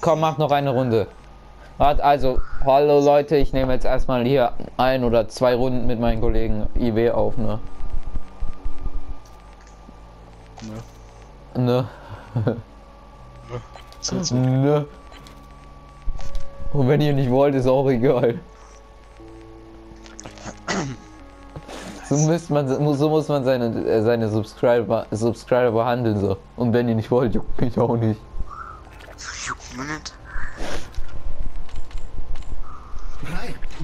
Komm, mach noch eine Runde. Wart, also, hallo Leute, ich nehme jetzt erstmal hier ein oder zwei Runden mit meinen Kollegen IW auf, ne? Ne. Ne. So. Ne. Und wenn ihr nicht wollt, ist auch egal. So, müsst man, so muss man seine, äh, seine Subscriber, Subscriber behandeln so. Und wenn ihr nicht wollt, juckt mich auch nicht.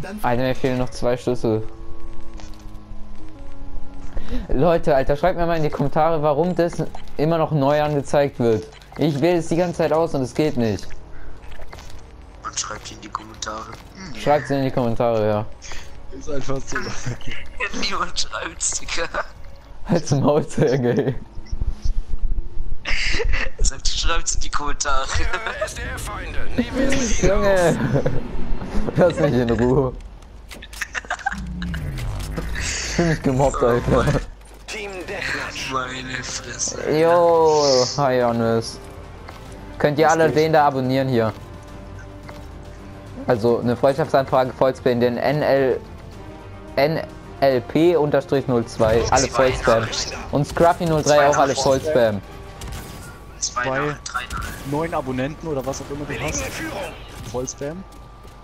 Dann Alter, mir fehlen noch zwei Schlüssel. Leute, Alter, schreibt mir mal in die Kommentare, warum das immer noch neu angezeigt wird. Ich wähle es die ganze Zeit aus und es geht nicht. Und schreibt in die Kommentare. Hm, Schreibt es in die Kommentare, ja. Ist einfach so. Niemand schreibt's, Digga. Halt's Maul. Er sagt, schreibt's in die Kommentare. Junge! Lass mich in Ruhe. Ich fühl mich gemobbt, Alter. Team. Meine Fresse. Jo, hi Johannes. Könnt ihr alle den da abonnieren hier. Also eine Freundschaftsanfrage Vollspam den NL NLP-02 alle Vollspam. Und Scruffy03 auch alle Vollspam. Nach. Neun Abonnenten oder was auch immer du hast. Vollspam.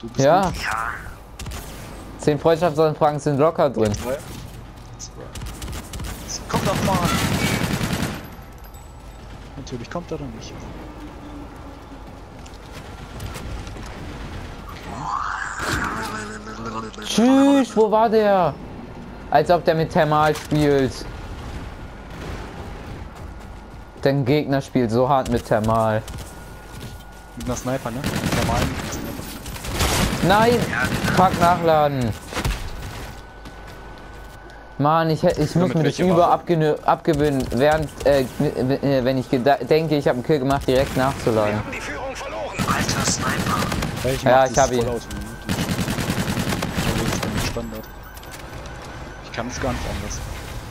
Du bist Ja, gut. Ja, 10 Freundschaftsanfragen sind locker drin. Kommt doch mal! Natürlich kommt er dann nicht. Tschüss, wo war der? Als ob der mit Thermal spielt. Dein Gegner spielt so hart mit Thermal. Mit einer Sniper, ne? Mit einer normalen Sniper. Nein! Fuck, nachladen. Mann, ich, ich muss mir das über abgene- abgewöhnen, während, äh, äh, wenn ich denke, ich habe einen Kill gemacht, direkt Wir nachzuladen. haben die Führung verloren. alter Sniper. Ja, ich, Ja, mach ich das hab ihn. voll aus. Ich kann es gar nicht anders.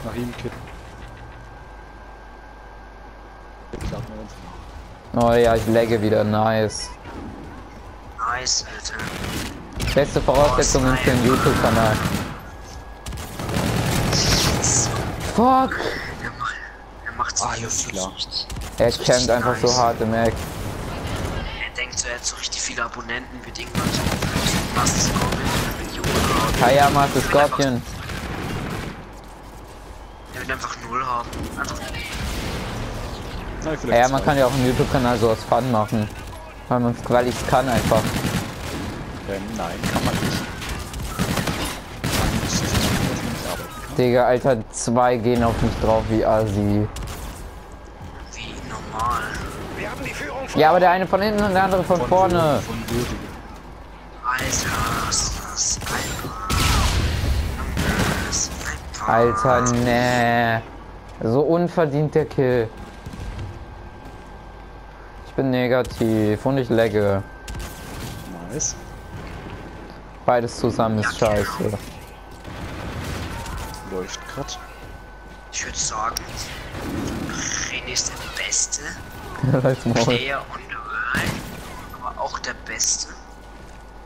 Nach jedem Kit. Ich lade mal uns. Oh ja, ich lagge wieder, nice. Nice, Alter. Beste Voraussetzungen für den YouTube-Kanal. Fuck! Er macht, er macht so Alles viel klar. Er campt einfach so hart im Eck. Er denkt so, er hat so richtig viele Abonnenten, wird irgendwann so Master Scorpion eine Million. Kaya Master Scorpion. Er will einfach null haben. Einfach Na, Ja, man kann ja auch einen YouTube-Kanal so aus Fun machen. Weil man weil ich's kann einfach. Ähm, nein, kann man nicht. Man muss arbeiten. Digga, Alter, zwei gehen auf mich drauf wie Asi. wie normal. Wir haben die Führung. Ja, aber der eine von hinten und der andere von vorne. Von. Alter. Sniper. Alter, nee. So unverdient der Kill. Ich bin negativ und ich lagge. Nice. Beides zusammen ist scheiße. Läuft grad. Ich würde sagen, René ist der beste. Player on the world, aber auch der beste.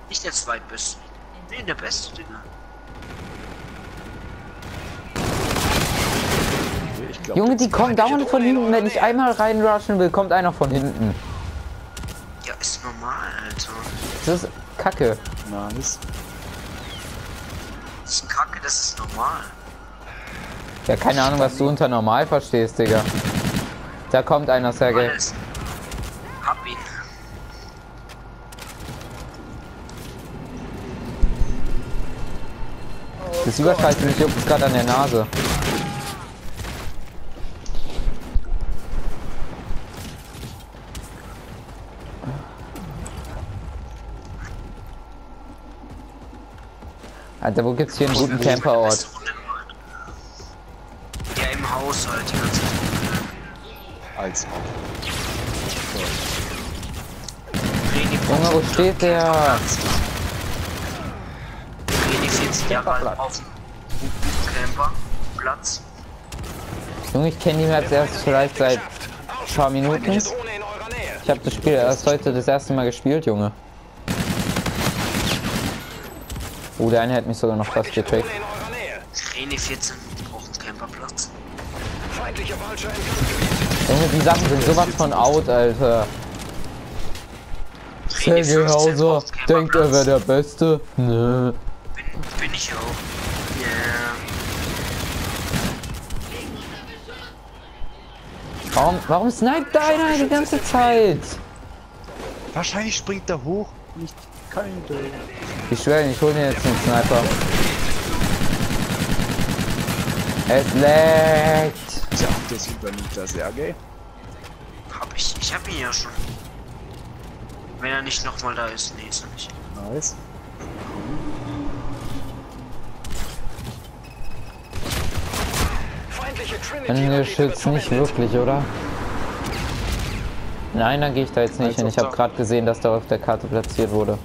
Nicht der zweitbeste. Nee, der beste, Digga. Okay, ich glaub, Junge, die kommen dauernd von hinten. Wenn ich einmal reinrushen will, kommt einer von hinten. Ja, ist normal, Alter. Das ist kacke. Nice. Das ist kacke, das ist normal. Ja, keine Ahnung, was du unter normal verstehst, Digga. Da kommt einer, Sergej. Hab ihn. Das überschaltet mich juckt gerade an der Nase. Alter, wo gibt's hier einen guten Camperort? Ja, im Haus halt, die ganze Zeit. Als ob. René Junge, wo steht der? René 40 Jahre alt auf dem Camper. Platz. Junge, ich kenne die Maps erst vielleicht seit Geschafft. paar Minuten. Ich habe das Spiel erst heute das erste Mal gespielt, Junge. Oh, der eine hat mich sogar noch fast getrackt. Rene 14 braucht einen Camperplatz. Feindliche. Junge, die Sachen sind sowas von out, Alter. Sergei 15 Hauser, denkt er wäre der Beste? Nö. Bin, bin ich auch. Yeah. Warum, warum sniped da einer die ganze Zeit? Wahrscheinlich springt er hoch. Nicht kein Ich schwöre, ich hole mir jetzt einen Sniper. Es leckt. Tja, das übernimmt das Sergei. Hab ich. Ich hab ihn ja schon. Wenn er nicht nochmal da ist, nee, ist er nicht. Nice. Wird nicht wirklich, oder? Nein, dann gehe ich da jetzt nicht hin. Ich habe gerade gesehen, dass da auf der Karte platziert wurde.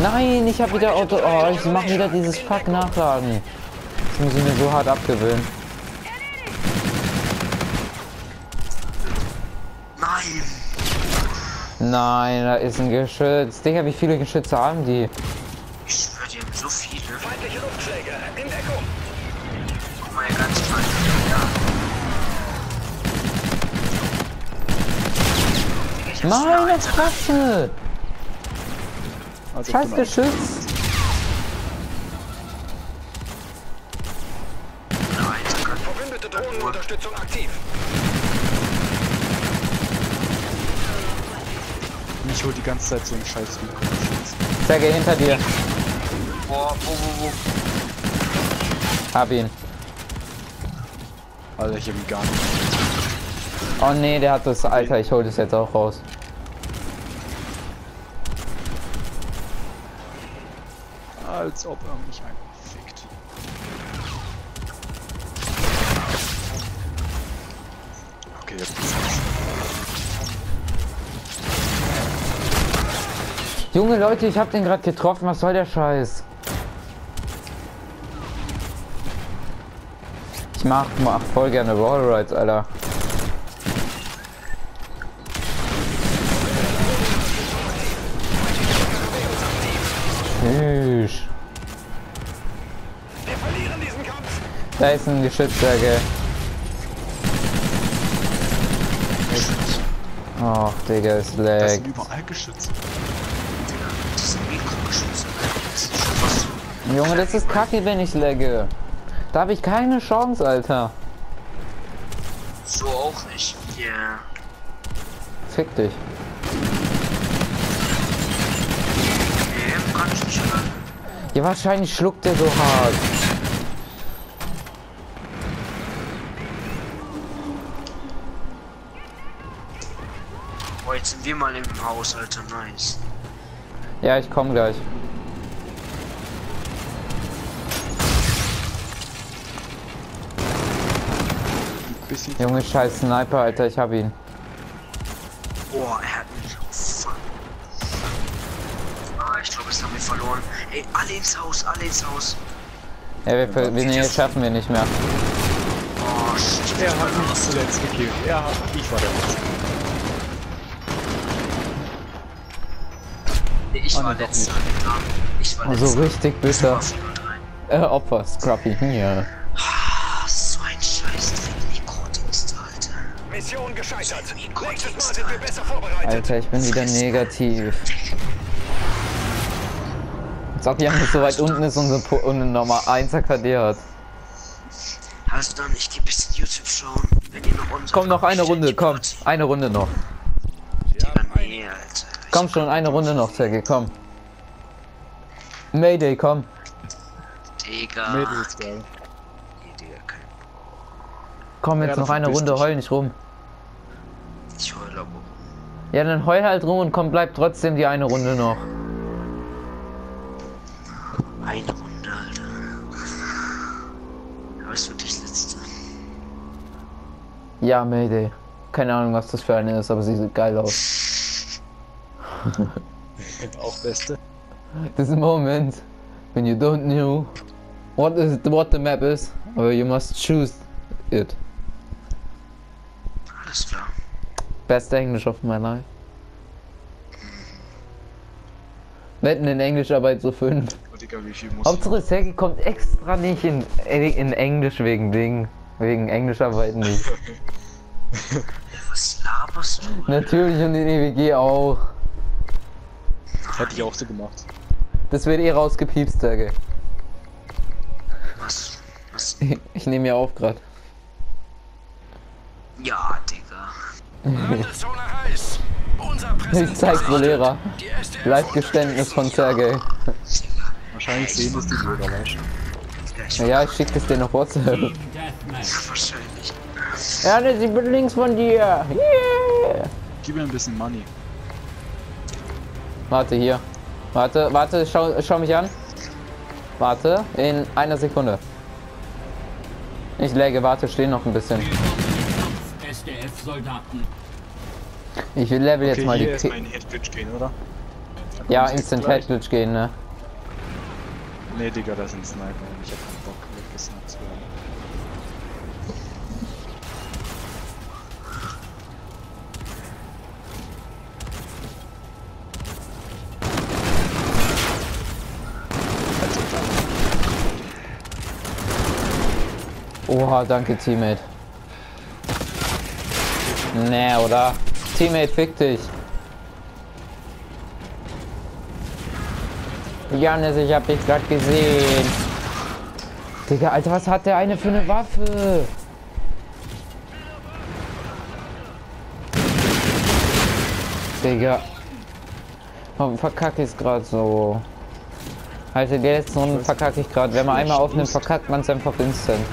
Nein, ich habe wieder Auto. Oh, ich mache wieder dieses Fuck nachladen. Das muss ich mir so hart abgewöhnen. Nein! Nein, da ist ein Geschütz. Digga, wie viele Geschütze haben die? Ich schwör, die haben so viele. Feindliche Luftschläge. In Deckung. Guck mal, ganz klein. Ja. Meine wieder Fresse! Also Scheiß genau. Geschütz! Nein, Verbündete Drohnenunterstützung aktiv. Ich hol die ganze Zeit so einen scheiß Mikroschutz. Sergei, hinter dir. Boah, wo, wo, wo? Hab ihn. Alter, ich hab ihn gar nicht. Oh nee, der hat das. Alter, ich hol das jetzt auch raus. Als ob er mich einfach fickt. Okay, jetzt geht's los. Junge Leute, ich hab den gerade getroffen. Was soll der Scheiß? Ich mach, mach voll gerne Wallrides, Alter. Da ist ein Geschütz, Sergei. Ach, Digga, Das lag. sind überall Geschütze. Das ist ein Mikrogeschütz. Das ist schon fast so. Junge, das ist kacke, wenn ich lagge. Da habe ich keine Chance, Alter. So auch nicht. Ja. Fick dich. Nee, kann ich nicht hören. Ja, wahrscheinlich schluckt der so hart. Jetzt sind wir mal im Haus, Alter. Nice. Ja, ich komme gleich. Junge, scheiß Sniper, Alter, ich hab ihn. Boah, er hat mich. Fuck. Ah, ich glaube, das haben wir verloren. Ey, alle ins Haus, alle ins Haus. Ja, wir, wir nee, das schaffen wir nicht mehr. Oh, shit. Er hat mich zuletzt gekillt. Er hat. Ich war der Letzte. Ich Ah, war doch letzter. Ich war Oh, so richtig bitter. 4-3. Äh, Opfer, Scruffy, hier. Ah, so ein scheiß Mikro-Dings, Alter. Mission gescheitert. Nächstes Mal sind wir besser vorbereitet. Alter, ich bin wieder negativ. Als ob Jan so weit unten ist und eine, Po- und eine Nummer 1er KD hat. Also dann, ich geh bisschen YouTube schauen. Wenn ihr noch unsere Komm, noch eine Runde, komm. Eine Runde noch. Komm schon, eine Runde noch, Sergej, komm. Mayday, komm. Digga. Mädels, geil. Nee, Digga, kein Komm, jetzt Ja, noch eine Runde, dich. heul nicht rum. Ich heule aber. Ja, dann heul halt rum und komm, bleib trotzdem die eine Runde noch. Eine Runde, Alter. Aber wird das letzte. Ja, Mayday. Keine Ahnung, was das für eine ist, aber sie sieht geil aus. Auch Beste. This moment, when you don't know. What is what the map is? Or you must choose it. Alles klar. Best English of my life. Wetten in Englischarbeit so 5. Oh, Digga, wie viel muss Hauptsache Sergi kommt extra nicht in, in Englisch wegen Ding. Wegen Englischarbeit nicht. Was laberst du? Natürlich und in EWG auch. Das hätte ich auch so gemacht. Das wird eh rausgepiepst, Sergi. Was? Was? Ich nehme ja auf grad. Ja, Digga. Heiß. Ich zeig's wohl Lehrer. Live-Geständnis von Sergei. Wahrscheinlich sehen das die Bürger, weißt du. Ja, ich Ja, ich schick das dir noch WhatsApp. wahrscheinlich. Ja, ich bin links von dir. Yeah. Gib mir ein bisschen Money. Warte, hier. Warte, warte, schau, schau mich an. Warte, in einer Sekunde. Ich läge, warte, steh noch ein bisschen. SDF-Soldaten. Ich will level jetzt Okay, mal hier die ist mein Headglitch gehen, oder? Ja, Instant. Headglitch gehen, ne? Nee, Digga, da sind Sniper ich hab keinen Bock Oha, danke, Teammate. Nee, oder? Teammate, fick dich. Janis, ich hab dich grad gesehen. Digga, Alter, was hat der eine für eine Waffe? Digga. Warum verkacke ich grad so? Alter, in der letzten Runde verkacke ich grad. Wenn man einmal aufnimmt, verkackt man es einfach instant.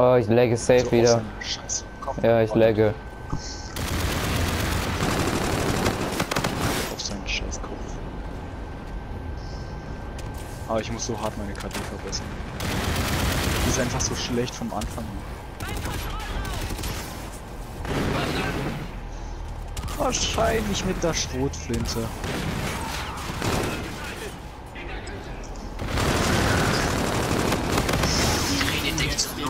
Oh, ich lagge safe so wieder. aus dem Scheiß Kopf. Ja, ich lagge. Auf seinen scheiß Kopf. Aber ich muss so hart meine KD verbessern. Die ist einfach so schlecht vom Anfang an. Wahrscheinlich mit der Schrotflinte.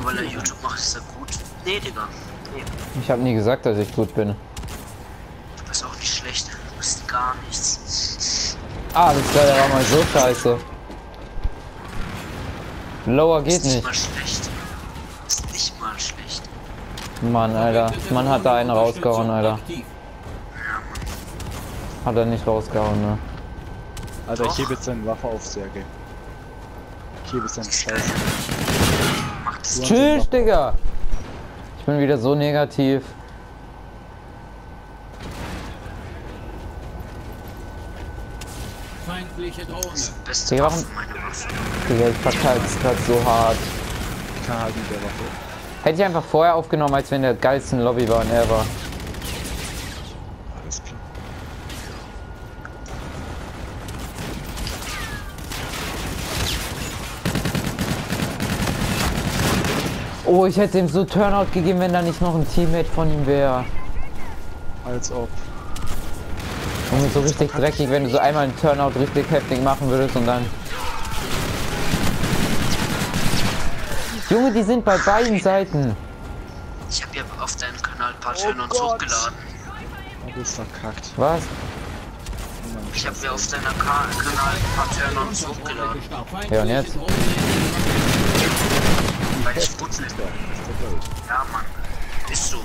Weil er YouTube macht, ist er gut. Nee, Digga. Nee, Ich habe nie gesagt, dass ich gut bin. du bist auch nicht schlecht. Du bist gar nichts. Ah, das war war mal so scheiße. Lower geht nicht nicht. mal schlecht. Du bist nicht mal schlecht. Mann, Alter. Man hat da einen rausgehauen, Alter. Hat er nicht rausgehauen, ne? Alter, ich hebe jetzt seine Waffe auf, Sergej. Ich hebe seinen Scheiß. Mach das Du hast Tschüss, Digga. Ich bin wieder so negativ. Feindliche Drohne. beste Digga, warum-. Digga, ich verkacke es gerade so hart. Ich kann halt mit der Waffe. Hätte ich einfach vorher aufgenommen, als wir in der geilsten Lobby waren ever. Oh, ich hätte ihm so Turnout gegeben, wenn da nicht noch ein Teammate von ihm wäre. Als ob. Und so richtig dreckig, wenn du so einmal einen Turnout richtig heftig machen würdest und dann. Junge, die sind bei beiden Seiten. Ich habe ja auf deinem Kanal ein paar Oh Turn-Ons Gott. hochgeladen. Du bist verkackt. Was? Oh Ich habe ja auf deiner Ka Kanal ein paar Drohne hochgeladen. Ja, und jetzt? Gut bin. Ja, Mann. Ist so.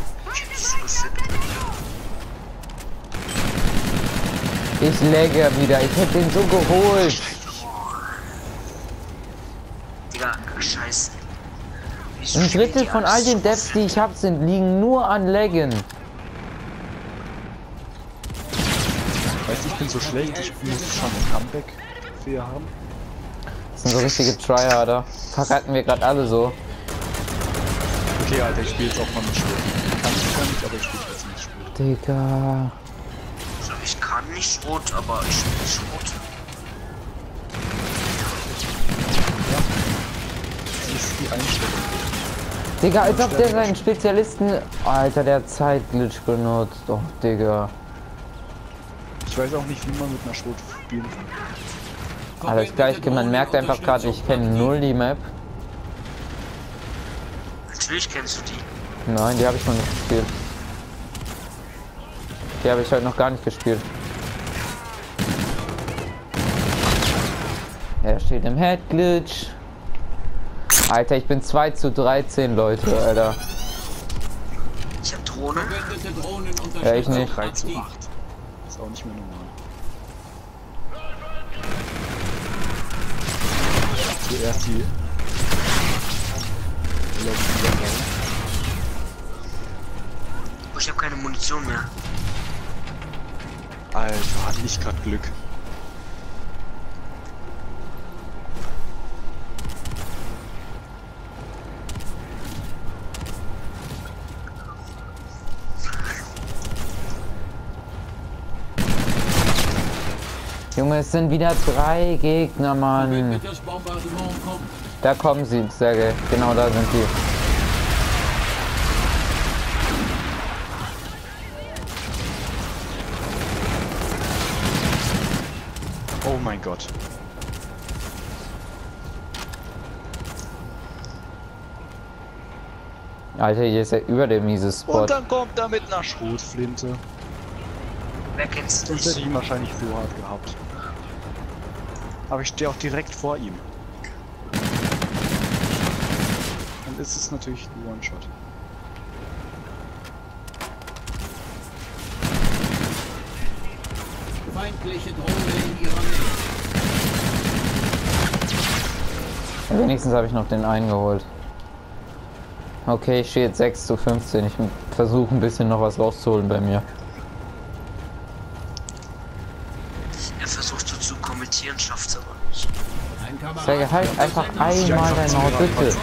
Ich läge wieder. Ich hätte den so geholt. Digga, scheiße. Ein Drittel von all den Devs, die ich hab, sind liegen nur an Laggen. Weißt du, ich bin so schlecht, ich muss schon ein Comeback für haben. Das sind so richtige Tryharder. Verkacken wir gerade alle so. Okay, Alter, ich spiele jetzt auch mal mit Schrot. Kann ich zwar nicht, aber ich spiele trotzdem mit Schrot. Digga. Also ich kann nicht Schrot, aber ich spiele Schrot. Wie ist die Einstellung? Digga, als ob der seinen Spezialisten. Alter, der hat Zeitglitch benutzt. Doch, Digga. Ich weiß auch nicht, wie man mit einer Schrot spielen kann. Alles gleich, man merkt einfach gerade, ich kenne null die Map. Natürlich kennst du die. Nein, die habe ich noch nicht gespielt. Die habe ich heute noch gar nicht gespielt. Er steht im Head Glitch. Alter, ich bin 2 zu 13, Leute, Alter. Ich hab Drohne. Ja, ich nicht. 3 zu 8. Ist auch nicht mehr normal. Zuerst die. Oh, ich hab keine Munition mehr. Alter, hatte ich gerade Glück. Junge, es sind wieder drei Gegner, Mann. Da kommen sie, Sergej. Genau da sind die. Oh mein Gott. Alter, hier ist ja über der miese Spot. Und dann kommt er mit einer Schrotflinte. Wer kennt's Das hätte ich nicht? ihn wahrscheinlich so hart gehabt. Aber ich stehe auch direkt vor ihm. Dann ist es natürlich ein One-Shot. Feindliche Drohne in ihrer Nähe. Wenigstens habe ich noch den einen geholt. Okay, ich stehe jetzt 6 zu 15. Ich versuche ein bisschen noch was rauszuholen bei mir. Er versucht so zu kommentieren, schafft's aber nicht. Ein Kamerad Sergej, halt einfach einmal dein Maul, bitte.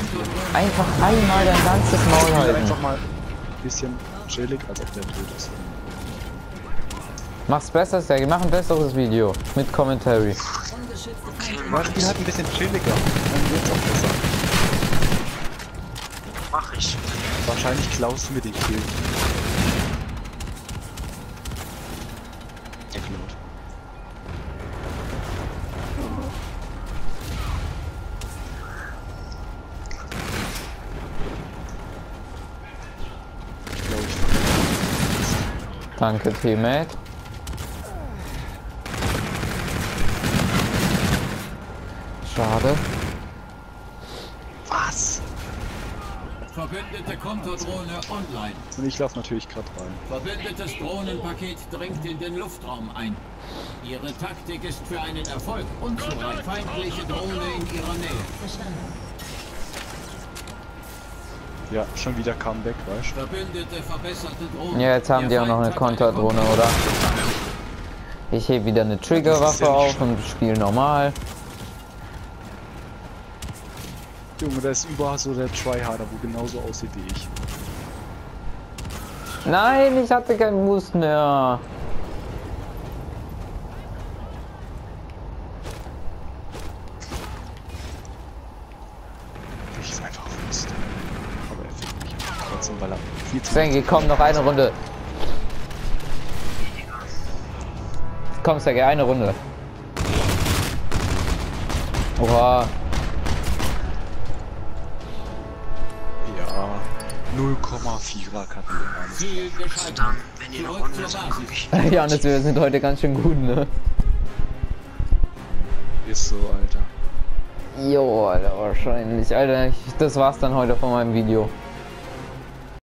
Einfach einmal dein ganzes Maul halten. einfach mal ein bisschen chillig, als ob der tot ist. Mach's besser, Sergej. Mach ein besseres Video. Mit Commentary. Okay, mach ich. halt ein bisschen chilliger. Dann wird's auch besser. Mach ich. Wahrscheinlich klaust du mir den Kill. Der klaut. Glaub ich. Danke, Teammate. Schade. Was? Verbündete Konterdrohne online. Und ich laufe natürlich gerade rein. Verbündetes Drohnenpaket dringt in den Luftraum ein. Ihre Taktik ist für einen Erfolg unzureichend. Feindliche Drohne in ihrer Nähe. Ja, schon wieder Comeback, weißt du? Verbündete verbesserte Drohne. Ja, jetzt haben die auch noch eine Konterdrohne, oder? Ich hebe wieder eine Triggerwaffe auf und spiele normal. Junge, da ist überall so der Tryharder, wo genauso aussieht wie ich. Nein, ich hatte keinen Boost mehr. Ich ist einfach Wurst. Aber er fickt weil er viel zu Sergej, komm, noch eine Runde. Komm, Sergej, eine Runde. Oha. Ja, 0,4er Kapitel. Ziel gescheitert. Dann, wenn ihr noch Zurück unten zur seid, guck Basis. ich. Janis, wir sind heute ganz schön gut, ne? Ist so, Alter. Jo, Alter, wahrscheinlich. Alter, ich, das war's dann heute von meinem Video.